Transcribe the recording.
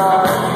love.